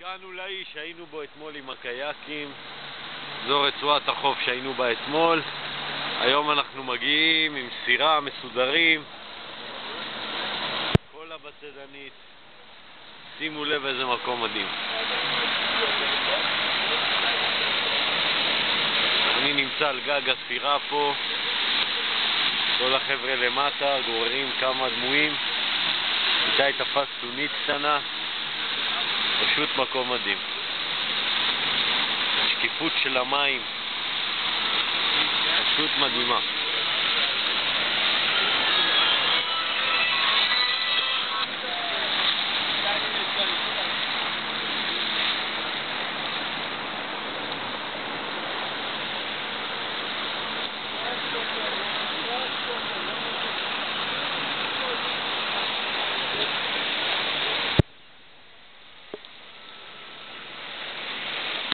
הגענו לאי שהיינו בו אתמול עם הקייקים, זו רצועת החוף שהיינו בה אתמול. היום אנחנו מגיעים עם סירה, מסודרים, כל הבצדנית. שימו לב איזה מקום מדהים. אני נמצא על גג הסירה פה, כל החבר'ה למטה, גוררים כמה דמויים. איתי תפס סונית קטנה, פשוט מקום מדהים. השקיפות של המים פשוט מדהימה.